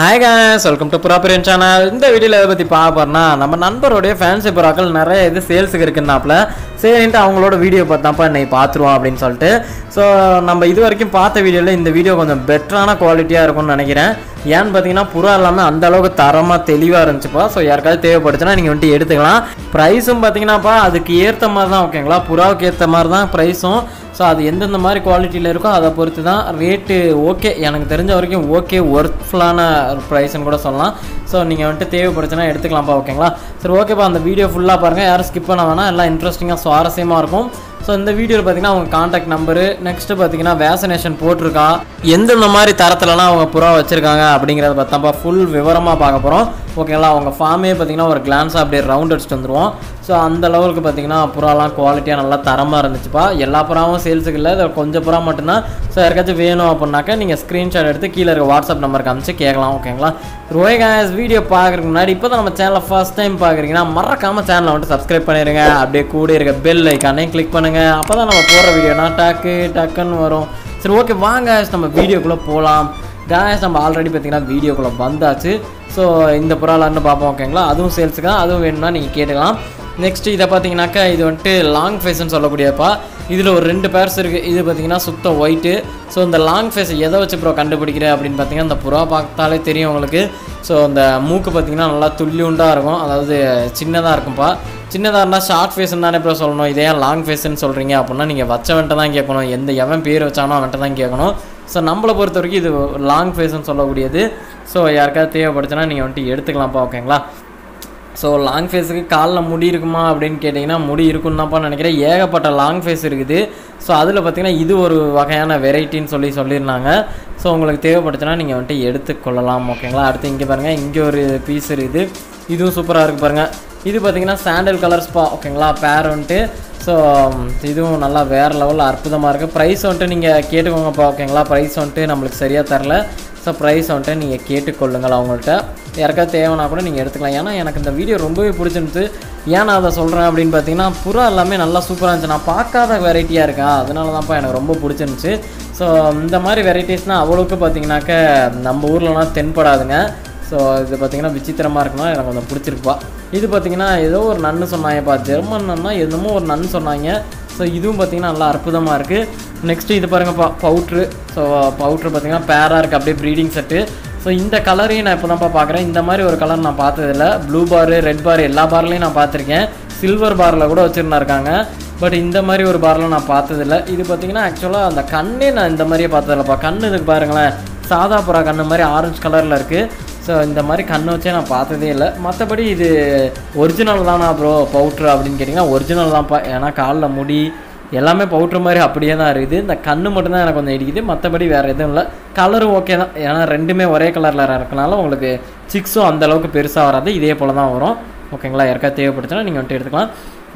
Hi guys welcome to ப்ராப்பரியன் channel இந்த வீடியோவில் எதை பற்றி பார்ப்போம்னா நம்ம நண்பருடைய ஃபேன்சி புறாக்கள் நிறைய இது சேல்ஸுக்கு இருக்குன்னாப்புல சரின்ட்டு அவங்களோட வீடியோ பார்த்தாப்பா இன்னைக்கு பார்த்துருவோம் அப்படின்னு சொல்லிட்டு. ஸோ நம்ம இது வரைக்கும் பார்த்த வீடியோவில் இந்த வீடியோ கொஞ்சம் பெட்டரான குவாலிட்டியாக இருக்கும்னு நினைக்கிறேன். ஏன்னு பார்த்தீங்கன்னா புறா எல்லாமே அந்த அளவுக்கு தரமாக தெளிவாக இருந்துச்சுப்பா. ஸோ யாருக்காவது தேவைப்படுச்சுன்னா நீங்கள் வந்துட்டு எடுத்துக்கலாம். ப்ரைஸும் பார்த்தீங்கன்னாப்பா அதுக்கு ஏற்ற மாதிரி தான் ஓகேங்களா புறாவுக்கு ஏற்ற மாதிரி தான் ப்ரைஸும் ஸோ அது எந்தெந்த மாதிரி குவாலிட்டியில் இருக்கோ அதை பொறுத்து தான் ரேட்டு ஓகே எனக்கு தெரிஞ்ச வரைக்கும் ஓகே ஒர்த்ஃபுல்லான ப்ரைஸ்னு கூட சொல்லலாம். ஸோ நீங்கள் வந்துட்டு தேவைப்படுச்சுன்னா எடுத்துக்கலாம்ப்பா ஓகேங்களா சரி ஓகேப்பா அந்த வீடியோ ஃபுல்லாக பாருங்கள் யாரும் ஸ்கிப் பண்ண வேணாம். எல்லாம் இன்ட்ரெஸ்டிங்காக சுவாரஸ்யமாக இருக்கும். ஸோ இந்த வீடியோவில் பார்த்தீங்கன்னா அவங்க காண்டாக்ட் நம்பரு நெக்ஸ்ட்டு பார்த்தீங்கன்னா வேக்சினேஷன் போட்டிருக்கா எந்தெந்த மாதிரி தரத்துலலாம் அவங்க புறா வச்சுருக்காங்க அப்படிங்கிறத பார்த்தாப்பா ஃபுல் விவரமாக பார்க்க போகிறோம் ஓகேங்களா அவங்க ஃபார்மே பார்த்தீங்கன்னா ஒரு கிளான்ஸாக அப்படியே ரவுண்ட் அடிச்சுட்டு வந்துருவோம். ஸோ அந்த லெவலுக்கு பார்த்தீங்கன்னா புறாலாம் குவாலிட்டியாக நல்லா தரமாக இருந்துச்சுப்பா. எல்லா புறாவும் சேல்ஸுக்கு இல்லை கொஞ்சம் புறா மட்டும்தான். ஸோ யாருக்காச்சும் வேணும் அப்படின்னாக்கா நீங்கள் ஸ்க்ரீன்ஷாட் எடுத்து கீழே இருக்க வாட்ஸ்அப் நம்பருக்கு அனுப்பிச்சு கேட்கலாம் ஓகேங்களா ரோய் காய்ஸ் வீடியோ பார்க்குறதுக்கு முன்னாடி இப்போ தான் நம்ம சேனலை ஃபஸ்ட் டைம் பார்க்குறீங்கன்னா மறக்காமல் சேனலை வந்துட்டு சப்ஸ்கிரைப் பண்ணிடுங்க அப்படியே கூட இருக்க பெல் ஐக்கானே கிளிக் பண்ணுங்கள் அப்போ தான் நம்ம போடுற வீடியோனா டக்கு டக்குன்னு வரும். சரி ஓகே வாங்க நம்ம வீடியோக்குள்ளே போகலாம் காய்ஸ் நம்ம ஆல்ரெடி பார்த்தீங்கன்னா வீடியோக்குள்ளே வந்தாச்சு. ஸோ இந்த புறாலான்னு பார்ப்போம் ஓகேங்களா அதுவும் சேல்ஸுக்கு தான் அதுவும் வேணும்னா நீங்கள் கேட்டுக்கலாம். நெக்ஸ்ட்டு இதை பார்த்தீங்கன்னாக்கா இது வந்துட்டு லாங் ஃபேஸ்ன்னு சொல்லக்கூடியப்பா இதில் ஒரு ரெண்டு பேர்ஸ் இருக்குது இது பார்த்தீங்கன்னா சுத்தம் ஒயிட்டு ஸோ இந்த லாங் ஃபேஸ் எதை வச்சு ப்ரோ கண்டுபிடிக்கிற அப்படின்னு பார்த்தீங்கன்னா இந்த புறா பார்த்தாலே தெரியும் உங்களுக்கு. ஸோ அந்த மூக்கு பார்த்தீங்கன்னா நல்லா துள்ளியுண்டாக இருக்கும். அதாவது சின்னதாக இருக்கும்ப்பா சின்னதாக இருந்தால் ஷார்ட் ஃபேஸ்ன்னு தானே ப்ரோ சொல்லணும். இதே லாங் ஃபேஸ்ன்னு சொல்கிறீங்க அப்படின்னா நீங்கள் வச்சவன்ட்டு தான் கேட்கணும். எந்த எவன் பேர் வச்சானோ அவன்கிட்ட தான் கேட்கணும். ஸோ நம்மளை பொறுத்த வரைக்கும் இது லாங் ஃபேஸ்ன்னு சொல்லக்கூடியது. ஸோ யாருக்காவது தேவைப்படுச்சுன்னா நீங்கள் வந்துட்டு எடுத்துக்கலாம்ப்பா ஓகேங்களா ஸோ லாங் ஃபேஸுக்கு காலில் முடி இருக்குமா அப்படின்னு கேட்டிங்கன்னா முடி இருக்குன்னு தான்ப்பா நினைக்கிறேன். ஏகப்பட்ட லாங் ஃபேஸ் இருக்குது. ஸோ அதில் பார்த்தீங்கன்னா இது ஒரு வகையான வெரைட்டின்னு சொல்லி சொல்லியிருந்தாங்க. ஸோ உங்களுக்கு தேவைப்படுச்சுன்னா நீங்கள் வந்துட்டு எடுத்துக்கொள்ளலாம் ஓகேங்களா அடுத்து இங்கே பாருங்கள் இங்கே ஒரு பீஸ் இருக்குது. இதுவும் சூப்பராக இருக்குது பாருங்கள் இது பார்த்தீங்கன்னா சாண்டல் கலர்ஸ்ப்பா ஓகேங்களா பேர் வந்துட்டு ஸோ um, இதுவும் நல்லா வேறு லெவலில் அற்புதமாக இருக்குது ப்ரைஸ் வந்துட்டு நீங்கள் கேட்டுக்கோங்கப்பா ஓகேங்களா? ப்ரைஸ் வந்துட்டு நம்மளுக்கு சரியாக தரல. ஸோ ப்ரைஸ் வந்துட்டு நீங்கள் கேட்டுக்கொள்ளுங்கள் அவங்கள்ட்ட. யாருக்காவது தேவைன்னா கூட நீங்கள் எடுத்துக்கலாம். ஏன்னா எனக்கு இந்த வீடியோ ரொம்பவே பிடிச்சிருந்துச்சு. ஏன் நான் அதை சொல்கிறேன் அப்படின்னு பார்த்தீங்கன்னா புறா எல்லாமே நல்லா சூப்பராக இருந்துச்சு. நான் பார்க்காத வெரைட்டியாக இருக்கா? அதனால தான்ப்பா எனக்கு ரொம்ப பிடிச்சிருந்துச்சு. ஸோ இந்த மாதிரி வெரைட்டிஸ்னால் அவ்வளோக்கு பார்த்தீங்கன்னாக்க நம்ம ஊர்லலாம் தென்படாதுங்க. ஸோ இது பார்த்தீங்கன்னா விசித்திரமாக இருக்குன்னா எனக்கு கொஞ்சம் பிடிச்சிருக்குப்பா இது பார்த்தீங்கன்னா ஏதோ ஒரு நன்னு சொன்னாங்கப்பா ஜெர்மன்னா என்னமோ ஒரு நன்னு சொன்னாங்க. ஸோ இதுவும் பார்த்தீங்கன்னா நல்லா அற்புதமாக இருக்குது நெக்ஸ்ட்டு இது பாருங்கப்பா பவுட்ரு ஸோ பவுட்ரு பார்த்தீங்கன்னா பேராக இருக்குது அப்படியே ப்ரீடிங் செட்டு ஸோ இந்த கலரையும் நான் இப்போ தான்ப்பா பார்க்குறேன் இந்த மாதிரி ஒரு கலர் நான் பார்த்ததில்ல. ப்ளூ பாரு ரெட் பார் எல்லா பார்லையும் நான் பார்த்துருக்கேன். சில்வர் பாரில் கூட வச்சுருந்தாருக்காங்க. பட் இந்த மாதிரி ஒரு பாரில் நான் பார்த்ததில்ல. இது பார்த்தீங்கன்னா ஆக்சுவலாக அந்த கண்ணே நான் இந்த மாதிரியே பார்த்ததில்லப்பா. கண் இதுக்கு பாருங்களேன். சாதா புறா கண்ணு மாதிரி ஆரஞ்சு கலரில் இருக்குது ஸோ இந்த மாதிரி கண்ணை வச்சே நான் பார்த்ததே இல்லை. மற்றபடி இது ஒரிஜினல் தானா ப்ரோ பவுட்ரு அப்படின்னு கேட்டிங்கன்னா ஒரிஜினல் தான்ப்பா. ஏன்னா காலில் முடி எல்லாமே பவுட்ரு மாதிரி அப்படியே தான் இருக்குது. இந்த கண்ணு மட்டும்தான் எனக்கு கொஞ்சம் இடிக்குது. மற்றபடி வேறு எதுவும் இல்லை. கலரும் ஓகே தான். ஏன்னா ரெண்டுமே ஒரே கலரில் இருக்கனால உங்களுக்கு சிக்ஸும் அந்தளவுக்கு பெருசாக வராது. இதே போல் தான் வரும். ஓகேங்களா யாருக்கா தேவைப்படுச்சுன்னா நீங்கள் வந்துட்டு எடுத்துக்கலாம்.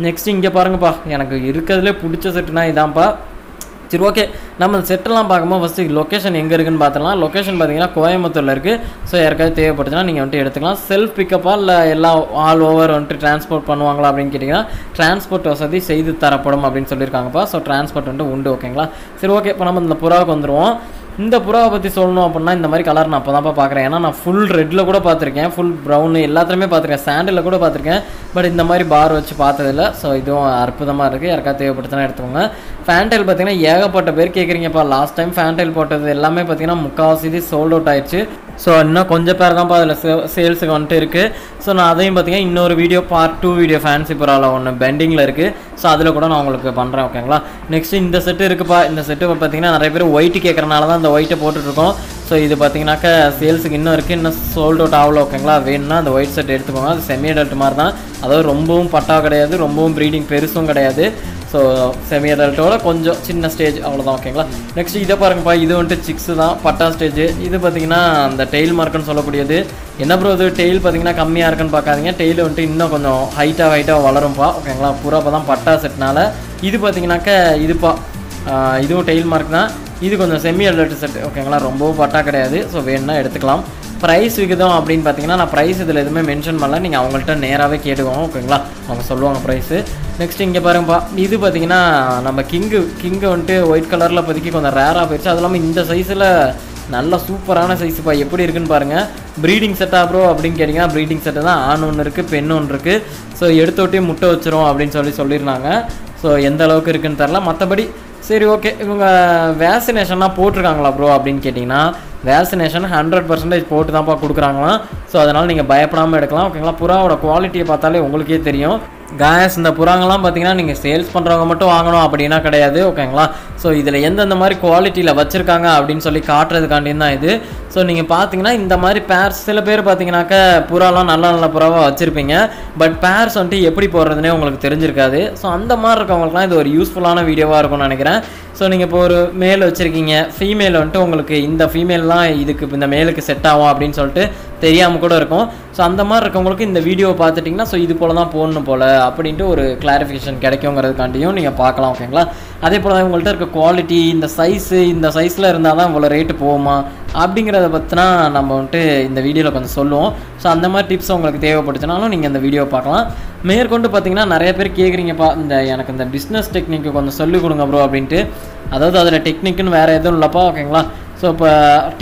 நெக்ஸ்ட் இங்கே பாருங்கப்பா. எனக்கு இருக்கிறதுலே பிடிச்ச செட்டுனா இதான்ப்பா. சரி ஓகே நம்ம செட்டெல்லாம் பார்க்கும்போது ஃபஸ்ட்டு லொக்கேஷன் எங்கே இருக்குன்னு பார்த்துலாம் லொக்கேஷன் பார்த்தீங்கன்னா கோயம்புத்தூரில் இருக்குது ஸோ யாருக்காவது தேவைப்படுச்சுன்னா நீங்கள் வந்துட்டு எடுத்துக்கலாம். செல்ஃப் பிக்கப்பாக இல்லை எல்லா ஆல் ஓவர் வந்துட்டு டிரான்ஸ்போர்ட் பண்ணுவாங்களா அப்படின்னு கேட்டிங்கன்னா டிரான்ஸ்போர்ட் வசதி செய்து தரப்படும் அப்படின்னு சொல்லியிருக்காங்கப்பா. ஸோ டிரான்ஸ்போர்ட் வந்துட்டு உண்டு ஓகேங்களா சரி ஓகே இப்போ நம்ம இந்த புறாவுக்கு வந்துடுவோம் இந்த புறாவை பற்றி சொல்லணும் அப்படின்னா இந்த மாதிரி கலர் நான் அப்போ தான்ப்பா பார்க்குறேன். ஏன்னா நான் ஃபுல் ரெட்டில் கூட பார்த்துருக்கேன். ஃபுல் ப்ரௌனு எல்லாத்துலேயுமே பார்த்துருக்கேன். சாண்டில் கூட பார்த்துருக்கேன். பட் இந்த மாதிரி பார் வச்சு பார்த்ததில்ல. ஸோ இதுவும் அற்புதமாக இருக்குது யாருக்காவது தேவைப்படுத்தினா எடுத்துக்கோங்க. ஃபேன்டைல் பார்த்தீங்கன்னா ஏகப்பட்ட பேர் கேட்குறீங்கப்பா லாஸ்ட் டைம் ஃபேன்டைல் போட்டது எல்லாமே பார்த்தீங்கன்னா முக்கால்வாசி இது சோல்ட் அவுட் ஆயிடுச்சு. ஸோ இன்னும் கொஞ்சம் பேர் தான்ப்பா அதில் சேல்ஸுக்கு வந்துட்டு இருக்குது ஸோ நான் அதையும் பார்த்தீங்கன்னா இன்னொரு video part two video fancy புறாவில் ஒன்று பெண்டிங்கில் இருக்குது ஸோ அதில் கூட நான் உங்களுக்கு பண்ணுறேன் ஓகேங்களா நெக்ஸ்ட் இந்த செட்டு இருக்குப்பா. இந்த செட்டு பார்த்தீங்கன்னா நிறைய பேர் ஒயிட் கேட்குறனால தான் அந்த ஒயிட்டை போட்டுட்ருக்கோம் ஸோ இது பார்த்தீங்கன்னாக்கா சேல்ஸுக்கு இன்னும் இருக்குது இன்னும் சோல்ட் அவுட் ஆகல ஓகேங்களா? வேணும்னா அந்த ஒயிட் செட் எடுத்துக்கோங்க. அது செமி அடல்ட் மாதிரி தான் அதாவது ரொம்பவும் பட்டா கிடையாது ரொம்பவும் ப்ரீடிங் பெருசும் கிடையாது. ஸோ செமி அடல்ட்டோட கொஞ்சம் சின்ன ஸ்டேஜ் அவ்வளோதான் ஓகேங்களா? நெக்ஸ்ட் இதை பாருங்கப்பா. இது வந்துட்டு சிக்ஸு தான் பட்டா ஸ்டேஜ் இது பார்த்தீங்கன்னா அந்த டெயில் மார்க்குன்னு சொல்லக்கூடியது. என்ன ப்ரோ இது? டெயில் பார்த்தீங்கன்னா கம்மியாக இருக்குன்னு பார்க்காதீங்க டெயில் வந்துட்டு இன்னும் கொஞ்சம் ஹைட்டாக ஹைட்டாக வளரும்ப்பா ஓகேங்களா? பூரா தான் பட்டா செட்னால இது பார்த்தீங்கன்னாக்கா இதுப்பா. இதுவும் டெயில் மார்க் தான். இது கொஞ்சம் செமி அடல்ட் செட் ஓகேங்களா ரொம்பவும் பட்டா கிடையாது. ஸோ வேணும்னா எடுத்துக்கலாம். ப்ரைஸ் விகிதம் அப்படின்னு பார்த்தீங்கன்னா நான் ப்ரைஸ் இதில் எதுவுமே மென்ஷன் பண்ணல. நீங்கள் அவங்கள்ட்ட நேராகவே கேட்டுக்கோங்க ஓகேங்களா அவங்க சொல்லுவாங்க ப்ரைஸு நெக்ஸ்ட் இங்கே பாருங்கப்பா. இது பார்த்தீங்கன்னா நம்ம கிங்கு கிங்கு வந்துட்டு ஒயிட் கலரில் இப்போதைக்கு கொஞ்சம் ரேராக போயிடுச்சு. அது இல்லாமல் இந்த சைஸில் நல்ல சூப்பரான சைஸுப்பா எப்படி இருக்குன்னு பாருங்கள் ப்ரீடிங் செட்டா ப்ரோ அப்படின்னு கேட்டிங்கன்னா ப்ரீடிங் செட்டு தான் ஆண் ஒன்று இருக்குது பெண் ஒன்று இருக்குது ஸோ எடுத்தோட்டே முட்டை வச்சிரும் அப்படின்னு சொல்லி சொல்லியிருந்தாங்க. ஸோ எந்த அளவுக்கு இருக்குன்னு தெரில மற்றபடி சரி ஓகே இவங்க வேக்சினேஷன்லாம் போட்டிருக்காங்களா ப்ரோ அப்படின்னு கேட்டிங்கன்னா வேக்சினேஷன் ஹண்ட்ரட் பர்சன்டேஜ் போட்டு தான்ப்பா கொடுக்குறாங்களாம். ஸோ அதனால் நீங்கள் பயப்படாமல் எடுக்கலாம். ஓகேங்களா? புறாவோட குவாலிட்டியை பார்த்தாலே உங்களுக்கே தெரியும். காயஸ் இந்த புறாங்கெல்லாம் பார்த்தீங்கன்னா நீங்கள் சேல்ஸ் பண்ணுறவங்க மட்டும் வாங்கணும் அப்படின்னா கிடையாது ஓகேங்களா ஸோ இதில் எந்தெந்த மாதிரி குவாலிட்டியில் வச்சுருக்காங்க அப்படின்னு சொல்லி காட்டுறதுக்காண்டியும் தான் இது. ஸோ நீங்கள் பார்த்தீங்கன்னா இந்த மாதிரி பேர்ஸ் சில பேர் பார்த்தீங்கன்னாக்க புறாலாம் நல்ல நல்ல புறாவாக வச்சுருப்பீங்க. பட் பேர்ஸ் வந்துட்டு எப்படி போடுறதுனே உங்களுக்கு தெரிஞ்சிருக்காது. ஸோ அந்த மாதிரி இருக்கவங்களுக்குலாம் இது ஒரு யூஸ்ஃபுல்லான வீடியோவாக இருக்கும்னு நினைக்கிறேன். ஸோ நீங்கள் இப்போ ஒரு மேல் வச்சுருக்கீங்க. ஃபீமேல் வந்துட்டு உங்களுக்கு இந்த ஃபீமேல்லாம் இதுக்கு இந்த மேலுக்கு செட் ஆகும் அப்படின்னு சொல்லிட்டு தெரியாமல் கூட இருக்கும். ஸோ அந்த மாதிரி இருக்கவங்களுக்கு இந்த வீடியோவை பார்த்துட்டிங்கன்னா ஸோ இது போல் தான் போடணும் போல் அப்படின்ட்டு ஒரு கிளாரிஃபிகேஷன் கிடைக்குங்கிறதுக்காண்டியும் நீங்கள் பார்க்கலாம் ஓகேங்களா அதே போல் தான் உங்கள்கிட்ட இருக்க குவாலிட்டி இந்த சைஸு இந்த சைஸில் இருந்தால் தான் இவ்வளோ ரேட்டு போகுமா? அப்படிங்கிறத பற்றினா நம்ம வந்துட்டு இந்த வீடியோவில் கொஞ்சம் சொல்லுவோம். ஸோ அந்த மாதிரி டிப்ஸ் உங்களுக்கு தேவைப்பட்டுச்சுனாலும் நீங்கள் இந்த வீடியோ பார்க்கலாம். மேற்கொண்டு பார்த்தீங்கன்னா நிறைய பேர் கேட்குறீங்கப்பா இந்த எனக்கு இந்த பிஸ்னஸ் டெக்னிக்கு கொஞ்சம் சொல்லிக் கொடுங்க ப்ரோ அப்படின்ட்டு. அதாவது அதில் டெக்னிக்குன்னு வேறு எதுவும் இல்லைப்பா ஓகேங்களா ஸோ இப்போ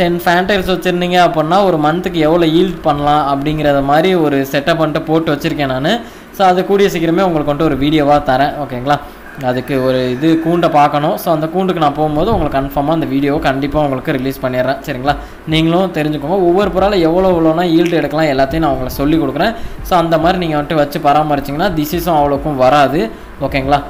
டென் ஃபேண்டைஸ் வச்சுருந்தீங்க அப்படின்னா ஒரு மந்த்துக்கு எவ்வளோ ஈல்ட் பண்ணலாம் அப்படிங்கிறத மாதிரி ஒரு செட்டப் பண்ணிட்டு போட்டு வச்சுருக்கேன் நான். ஸோ அது கூடிய சீக்கிரமே உங்களுக்கு வந்துட்டு ஒரு வீடியோவாக தரேன். ஓகேங்களா அதுக்கு ஒரு இது கூண்டை பார்க்கணும். ஸோ அந்த கூண்டுக்கு நான் போகும்போது உங்களுக்கு கன்ஃபார்மாக அந்த வீடியோவை கண்டிப்பாக உங்களுக்கு ரிலீஸ் பண்ணிடுறேன். சரிங்களா? நீங்களும் தெரிஞ்சுக்கோங்க. ஒவ்வொரு பொருளால் எவ்வளோ எவ்வளோனா ஈல்டு எடுக்கலாம் எல்லாத்தையும் நான் உங்களுக்கு சொல்லிக் கொடுக்குறேன். ஸோ அந்த மாதிரி நீங்கள் வந்துட்டு வச்சு பராமரிச்சிங்கன்னா திசீஸும் அவ்வளோக்கும் வராது. ஓகேங்களா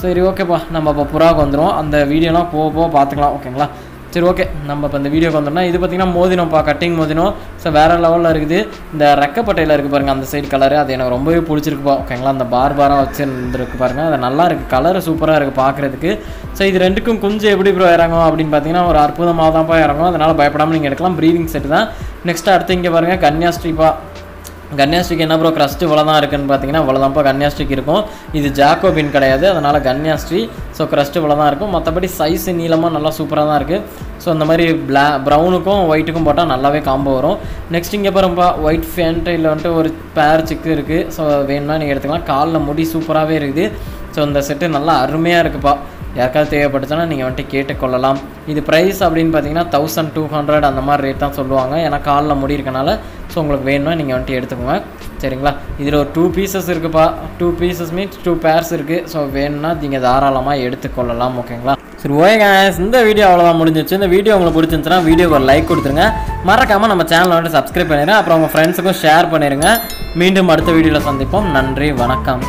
சரி ஓகேப்பா நம்ம இப்போ புறாவுக்கு வந்துடும் அந்த வீடியோலாம் போக போக பார்த்துக்கலாம். ஓகேங்களா சரி ஓகே நம்ம இப்போ இந்த வீடியோக்கு வந்தோம்னா இது பார்த்தீங்கன்னா மோதினம்ப்பா கட்டிங் மோதினம் ஸோ வேறு லெவலில் இருக்குது. இந்த ரெக்கப்பட்டையில் இருக்குது பாருங்கள் அந்த சைடு கலரு அது எனக்கு ரொம்பவே பிடிச்சிருக்குப்பா ஓகேங்களா அந்த பார் பாராக வச்சுருந்துருக்கு பாருங்கள் அது நல்லா இருக்குது கலரு சூப்பராக இருக்குது பார்க்குறதுக்கு ஸோ இது ரெண்டுக்கும் குஞ்சு எப்படி ப்ரோ இறங்கும் அப்படின்னு பார்த்தீங்கன்னா ஒரு அற்புதமாக தான்ப்பா இறங்கும். அதனால் பயப்படாமல் நீங்கள் எடுக்கலாம். ப்ரீதிங் செட்டு தான். நெக்ஸ்ட் அடுத்து இங்கே பாருங்கள் கன்னியாஸ்ரீப்பா கன்னியாஸ்டிக் என்ன ப்ரோ க்ரஸ்ட் இவ்வளோ தான் இருக்குன்னு பார்த்தீங்கன்னா இவ்வளோதான்ப்பா கன்னியாஸ்டிக் இருக்கும். இது ஜாக்கோபின் கிடையாது அதனால் கன்னியாஸ்ட்ரி ஸோ க்ரஸ்ட் இவ்வளோ தான் இருக்கும். மற்றபடி சைஸ் நீளமாக நல்லா சூப்பராக தான் இருக்குது ஸோ இந்த மாதிரி பிளா ப்ரௌனுக்கும் ஒயிட்டுக்கும் போட்டால் நல்லாவே காம்போ வரும். நெக்ஸ்ட் இங்கே பாருப்பா ஒயிட் ஃபேண்டையில் வந்துட்டு ஒரு பேர் சிக்கு இருக்குது ஸோ வேணும்னா நீங்கள் எடுத்துக்கலாம். காலில் முடி சூப்பராகவே இருக்குது. ஸோ இந்த செட்டு நல்லா அருமையாக இருக்குப்பா. யாருக்காவது தேவைப்பட்டுச்சுன்னா நீங்கள் வந்துட்டு கேட்டுக்கொள்ளலாம் இது ப்ரைஸ் அப்படின்னு பார்த்தீங்கன்னா தௌசண்ட் டூ ஹண்ட்ரட் அந்த மாதிரி ரேட் தான் சொல்லுவாங்க. ஏன்னா காலில் முடி இருக்கனால ஸோ உங்களுக்கு வேணும்னா நீங்கள் வந்துட்டு எடுத்துக்கோங்க. சரிங்களா? இதில் ஒரு டூ பீசஸ் இருக்குப்பா. Two pieces means two pairs இருக்குது ஸோ வேணும்னா நீங்கள் தாராளமாக எடுத்துக்கொள்ளலாம் ஓகேங்களா சரி ஓகே இந்த வீடியோ அவ்வளோதான் முடிஞ்சிச்சு இந்த வீடியோ உங்களுக்கு பிடிச்சிருந்துச்சுன்னா வீடியோக்கு ஒரு லைக் கொடுத்துருங்க. மறக்காமல் நம்ம சேனலை வந்துட்டு சப்ஸ்கிரைப் பண்ணிடுங்க அப்புறம் உங்கள் ஃப்ரெண்ட்ஸுக்கும் ஷேர் பண்ணிடுங்க மீண்டும் அடுத்த வீடியோவில் சந்திப்போம். நன்றி வணக்கம்.